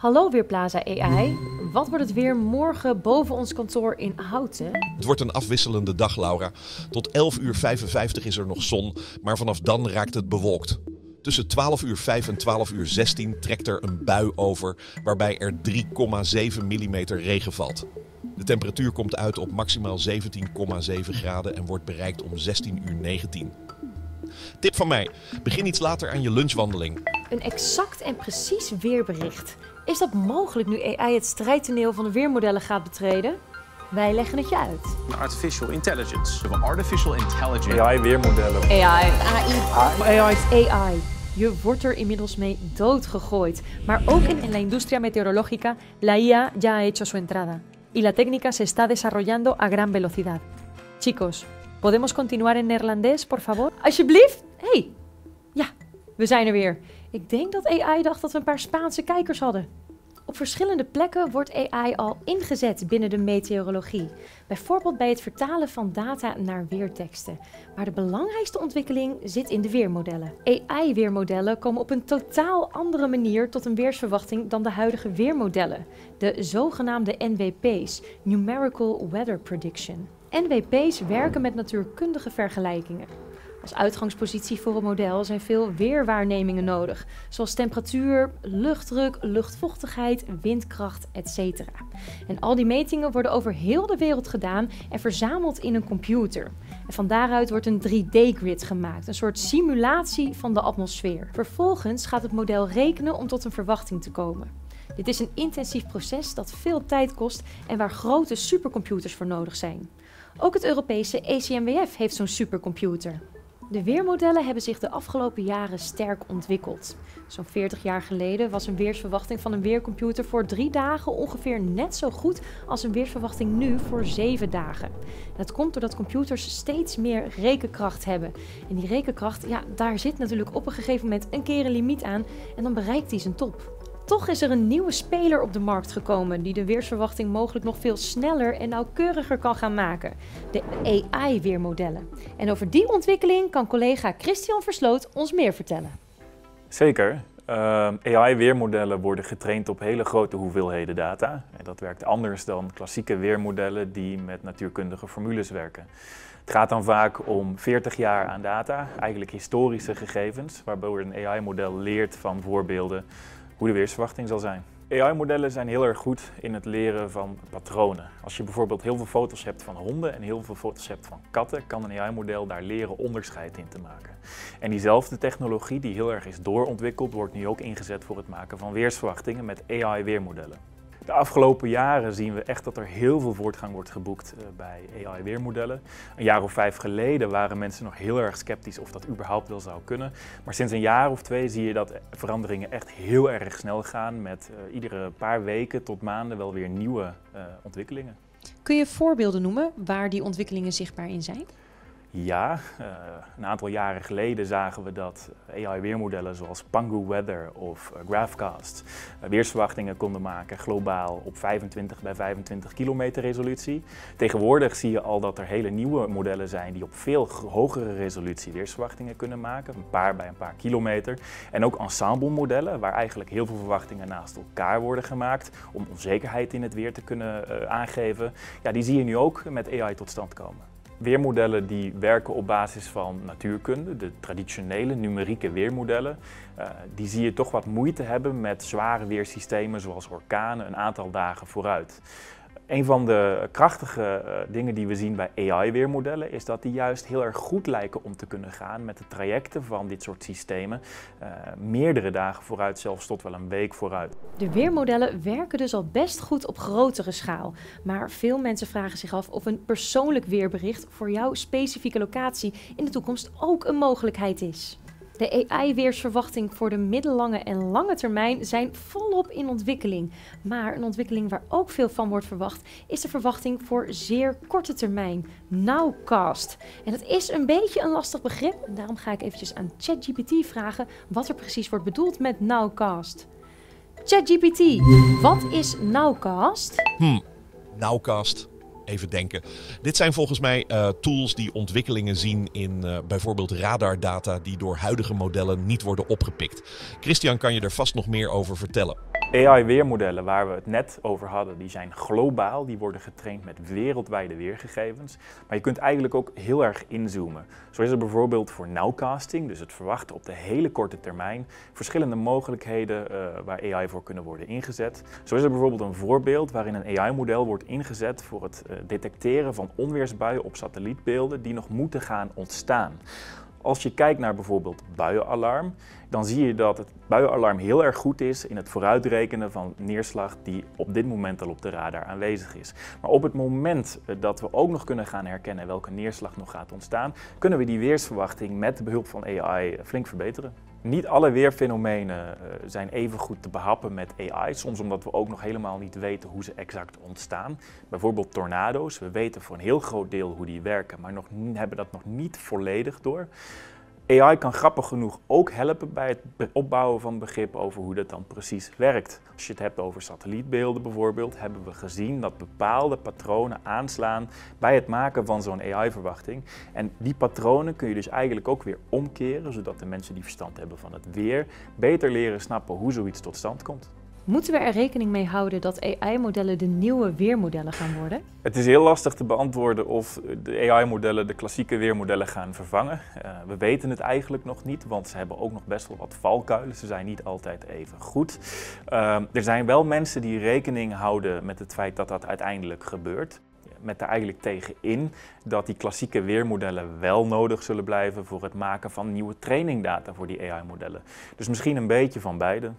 Hallo Weerplaza AI. Wat wordt het weer morgen boven ons kantoor in Houten? Het wordt een afwisselende dag, Laura. Tot 11 uur 55 is er nog zon, maar vanaf dan raakt het bewolkt. Tussen 12 uur 5 en 12 uur 16 trekt er een bui over, waarbij er 3,7 mm regen valt. De temperatuur komt uit op maximaal 17,7 graden en wordt bereikt om 16 uur 19. Tip van mij: begin iets later aan je lunchwandeling. Een exact en precies weerbericht. Is dat mogelijk nu AI het strijdtoneel van de weermodellen gaat betreden? Wij leggen het je uit. Artificial intelligence. Artificial intelligence. AI weermodellen. AI. AI. AI. AI. Je wordt er inmiddels mee doodgegooid. Maar ook in la industria meteorológica, la IA ya ha hecho su entrada. Y la técnica se está desarrollando a gran velocidad. Chicos, ¿podemos continuar en neerlandés, por favor? Alsjeblieft? hey. We zijn er weer. Ik denk dat AI dacht dat we een paar Spaanse kijkers hadden. Op verschillende plekken wordt AI al ingezet binnen de meteorologie. Bijvoorbeeld bij het vertalen van data naar weerteksten. Maar de belangrijkste ontwikkeling zit in de weermodellen. AI-weermodellen komen op een totaal andere manier tot een weersverwachting dan de huidige weermodellen. De zogenaamde NWP's, Numerical Weather Prediction. NWP's werken met natuurkundige vergelijkingen. Als uitgangspositie voor een model zijn veel weerwaarnemingen nodig, zoals temperatuur, luchtdruk, luchtvochtigheid, windkracht, etc. En al die metingen worden over heel de wereld gedaan en verzameld in een computer. En van daaruit wordt een 3D-grid gemaakt, een soort simulatie van de atmosfeer. Vervolgens gaat het model rekenen om tot een verwachting te komen. Dit is een intensief proces dat veel tijd kost en waar grote supercomputers voor nodig zijn. Ook het Europese ECMWF heeft zo'n supercomputer. De weermodellen hebben zich de afgelopen jaren sterk ontwikkeld. Zo'n 40 jaar geleden was een weersverwachting van een weercomputer voor drie dagen ongeveer net zo goed als een weersverwachting nu voor zeven dagen. Dat komt doordat computers steeds meer rekenkracht hebben. En die rekenkracht, ja, daar zit natuurlijk op een gegeven moment een keer een limiet aan en dan bereikt die zijn top. Toch is er een nieuwe speler op de markt gekomen die de weersverwachting mogelijk nog veel sneller en nauwkeuriger kan gaan maken: de AI-weermodellen. En over die ontwikkeling kan collega Christian Versloot ons meer vertellen. Zeker. Uh, AI-weermodellen worden getraind op hele grote hoeveelheden data. En dat werkt anders dan klassieke weermodellen die met natuurkundige formules werken. Het gaat dan vaak om 40 jaar aan data, eigenlijk historische gegevens, waarbij een AI-model leert van voorbeelden hoe de weersverwachting zal zijn. AI-modellen zijn heel erg goed in het leren van patronen. Als je bijvoorbeeld heel veel foto's hebt van honden en heel veel foto's hebt van katten, kan een AI-model daar leren onderscheid in te maken. En diezelfde technologie die heel erg is doorontwikkeld, wordt nu ook ingezet voor het maken van weersverwachtingen met AI-weermodellen. De afgelopen jaren zien we echt dat er heel veel voortgang wordt geboekt uh, bij AI-weermodellen. Een jaar of vijf geleden waren mensen nog heel erg sceptisch of dat überhaupt wel zou kunnen. Maar sinds een jaar of twee zie je dat veranderingen echt heel erg snel gaan met uh, iedere paar weken tot maanden wel weer nieuwe uh, ontwikkelingen. Kun je voorbeelden noemen waar die ontwikkelingen zichtbaar in zijn? Ja, uh, een aantal jaren geleden zagen we dat AI-weermodellen zoals Pangu Weather of uh, Graphcast uh, weersverwachtingen konden maken globaal op 25 bij 25 kilometer resolutie. Tegenwoordig zie je al dat er hele nieuwe modellen zijn die op veel hogere resolutie weersverwachtingen kunnen maken, een paar bij een paar kilometer. En ook ensemble modellen waar eigenlijk heel veel verwachtingen naast elkaar worden gemaakt om onzekerheid in het weer te kunnen aangeven. Ja, die zie je nu ook met AI tot stand komen. Weermodellen die werken op basis van natuurkunde, de traditionele numerieke weermodellen, uh, die zie je toch wat moeite hebben met zware weersystemen zoals orkanen een aantal dagen vooruit. Een van de krachtige uh, dingen die we zien bij AI-weermodellen is dat die juist heel erg goed lijken om te kunnen gaan met de trajecten van dit soort systemen. Uh, meerdere dagen vooruit, zelfs tot wel een week vooruit. De weermodellen werken dus al best goed op grotere schaal. Maar veel mensen vragen zich af of een persoonlijk weerbericht voor jouw specifieke locatie in de toekomst ook een mogelijkheid is. De AI-weersverwachting voor de middellange en lange termijn zijn volop in ontwikkeling. Maar een ontwikkeling waar ook veel van wordt verwacht, is de verwachting voor zeer korte termijn, Nowcast. En dat is een beetje een lastig begrip. Daarom ga ik eventjes aan ChatGPT vragen wat er precies wordt bedoeld met Nowcast. ChatGPT, wat is Nowcast? Hmm, Nowcast even denken. Dit zijn volgens mij uh, tools die ontwikkelingen zien in uh, bijvoorbeeld radardata die door huidige modellen niet worden opgepikt. Christian kan je er vast nog meer over vertellen. AI-weermodellen waar we het net over hadden, die zijn globaal. Die worden getraind met wereldwijde weergegevens. Maar je kunt eigenlijk ook heel erg inzoomen. Zo is er bijvoorbeeld voor nowcasting, dus het verwachten op de hele korte termijn, verschillende mogelijkheden uh, waar AI voor kunnen worden ingezet. Zo is er bijvoorbeeld een voorbeeld waarin een AI-model wordt ingezet voor het uh, detecteren van onweersbuien op satellietbeelden die nog moeten gaan ontstaan. Als je kijkt naar bijvoorbeeld buienalarm, dan zie je dat het buienalarm heel erg goed is in het vooruitrekenen van neerslag die op dit moment al op de radar aanwezig is. Maar op het moment eh, dat we ook nog kunnen gaan herkennen welke neerslag nog gaat ontstaan, kunnen we die weersverwachting met behulp van AI flink verbeteren. Niet alle weerfenomenen eh, zijn even goed te behappen met AI. Soms omdat we ook nog helemaal niet weten hoe ze exact ontstaan. Bijvoorbeeld tornado's. We weten voor een heel groot deel hoe die werken, maar nog, hebben dat nog niet volledig door. AI kan grappig genoeg ook helpen bij het opbouwen van begrip over hoe dat dan precies werkt. Als je het hebt over satellietbeelden bijvoorbeeld, hebben we gezien dat bepaalde patronen aanslaan bij het maken van zo'n AI-verwachting. En die patronen kun je dus eigenlijk ook weer omkeren, zodat de mensen die verstand hebben van het weer beter leren snappen hoe zoiets tot stand komt. Moeten we er rekening mee houden dat AI-modellen de nieuwe weermodellen gaan worden? Het is heel lastig te beantwoorden of de AI-modellen de klassieke weermodellen gaan vervangen. Uh, we weten het eigenlijk nog niet, want ze hebben ook nog best wel wat valkuilen. Ze zijn niet altijd even goed. Uh, er zijn wel mensen die rekening houden met het feit dat dat uiteindelijk gebeurt met er eigenlijk tegen in dat die klassieke weermodellen wel nodig zullen blijven voor het maken van nieuwe trainingdata voor die AI-modellen. Dus misschien een beetje van beide.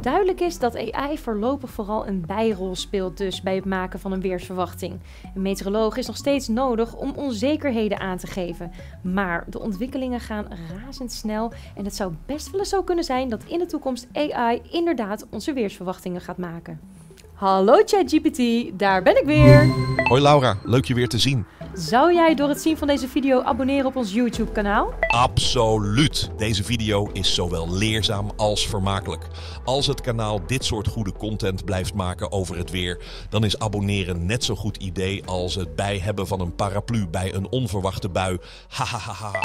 Duidelijk is dat AI voorlopig vooral een bijrol speelt dus bij het maken van een weersverwachting. Een meteoroloog is nog steeds nodig om onzekerheden aan te geven. Maar de ontwikkelingen gaan razendsnel en het zou best wel eens zo kunnen zijn dat in de toekomst AI inderdaad onze weersverwachtingen gaat maken. Hallo ChatGPT, daar ben ik weer. Hoi Laura, leuk je weer te zien. Zou jij door het zien van deze video abonneren op ons YouTube kanaal? Absoluut. Deze video is zowel leerzaam als vermakelijk. Als het kanaal dit soort goede content blijft maken over het weer, dan is abonneren net zo goed idee als het bijhebben van een paraplu bij een onverwachte bui. Hahaha.